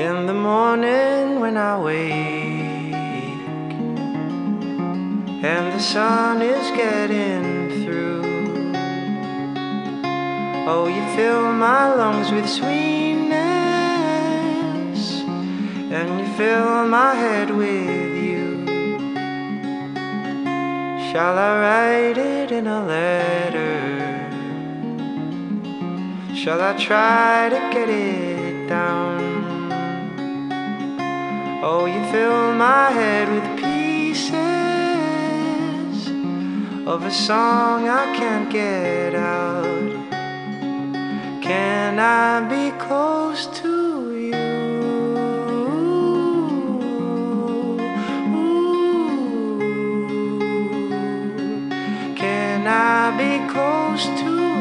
In the morning when I wake and the sun is getting through, oh, you fill my lungs with sweetness and you fill my head with you. Shall I write it in a letter? Shall I try to get it down? Oh, you fill my head with pieces of a song I can't get out. Can I be close to you? Can I be close to you?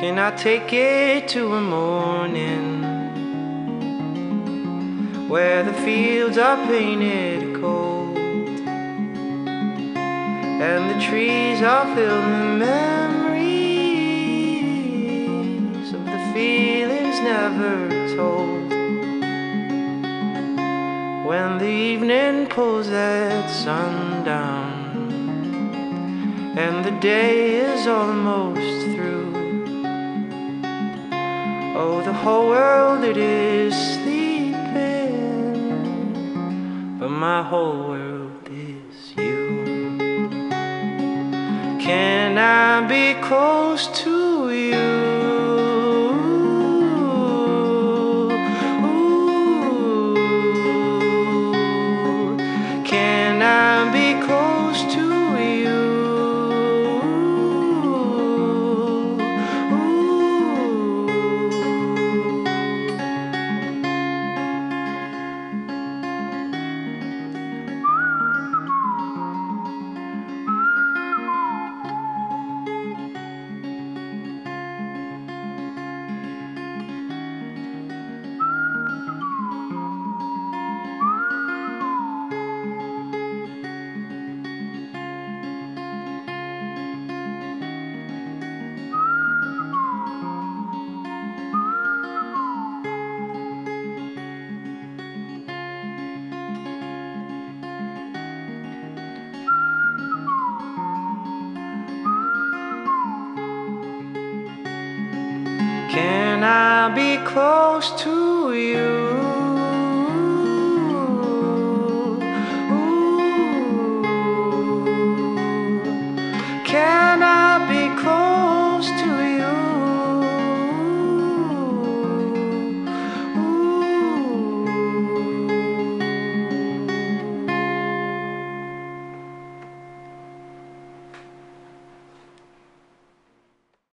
Can I take it to a morning where the fields are painted gold and the trees are filled with memories of the feelings never told? When the evening pulls at sundown and the day is almost. Oh, the whole world it is sleeping, but my whole world is you. Can I be close to you? Can I be close to you?